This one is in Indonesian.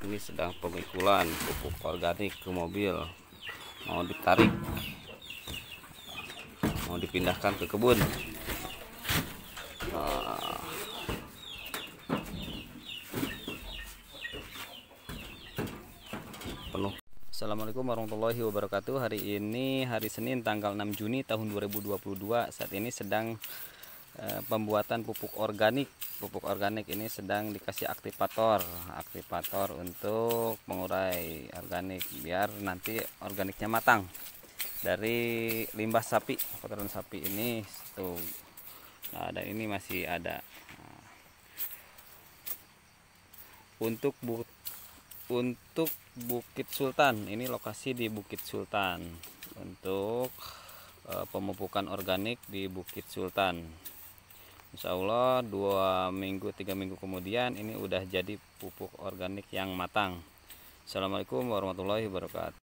ini sedang pemikulan pupuk organik ke mobil. Mau ditarik. Mau dipindahkan ke kebun. Nah. penuh. Assalamualaikum warahmatullahi wabarakatuh. Hari ini hari Senin tanggal 6 Juni tahun 2022 Saat ini sedang pembuatan pupuk organik. Pupuk organik ini sedang dikasih aktivator. Aktivator untuk mengurai organik Biar nanti organiknya matang. Dari limbah sapi Kotoran sapi ini tuh Nah, dan ini masih ada. Nah. untuk bu untuk Bukit Sultan ini lokasi di Bukit Sultan. Untuk eh, pemupukan organik di Bukit Sultan Insya Allah dua minggu tiga minggu kemudian ini udah jadi pupuk organik yang matang. Assalamualaikum warahmatullahi wabarakatuh